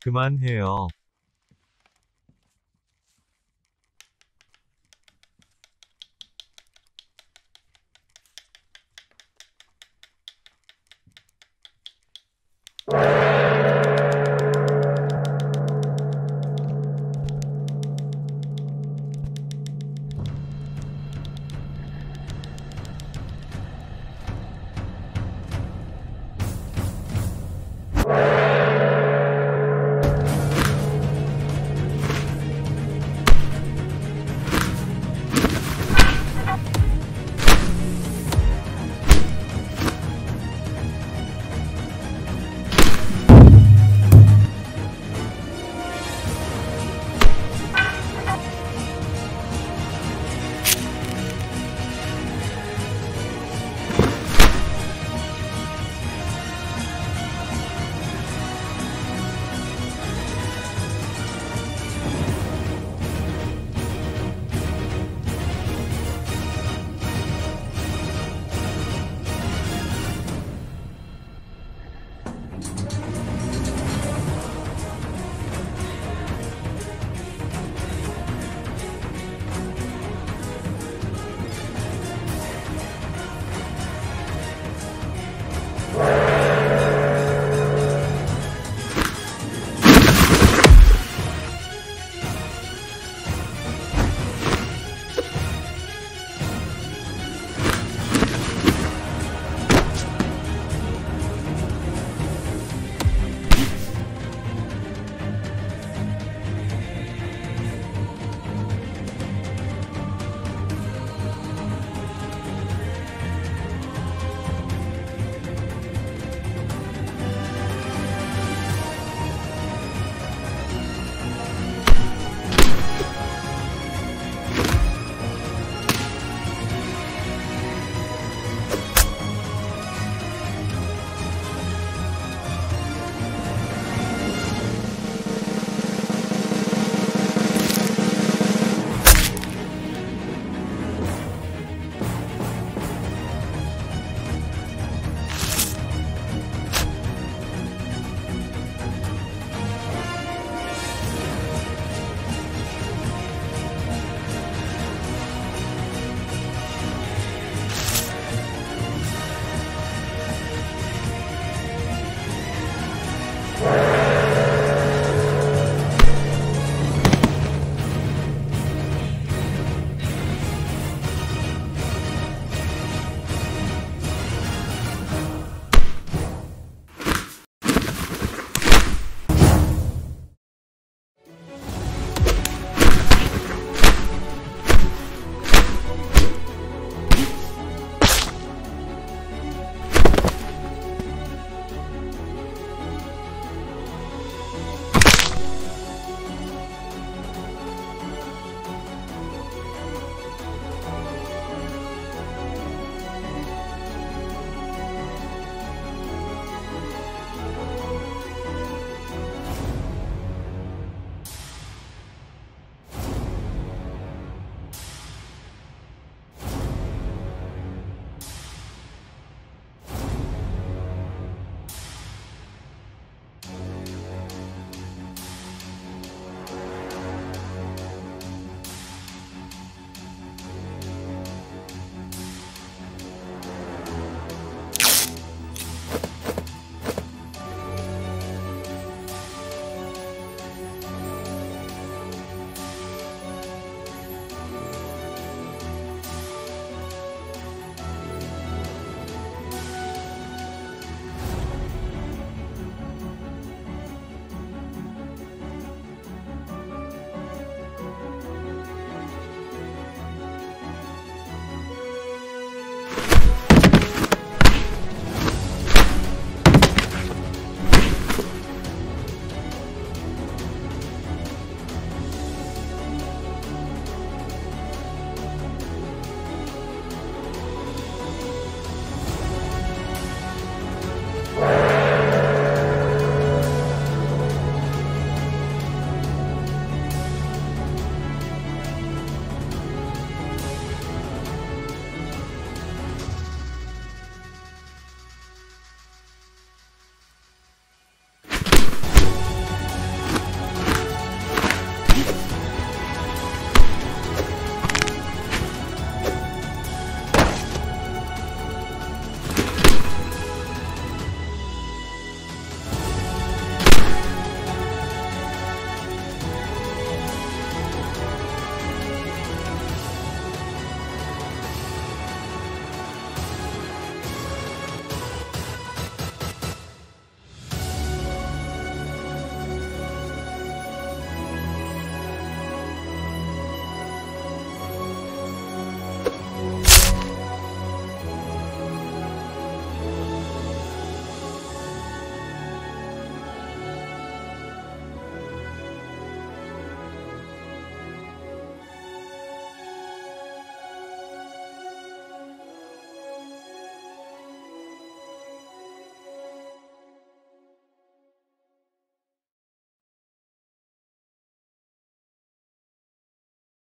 그만해요.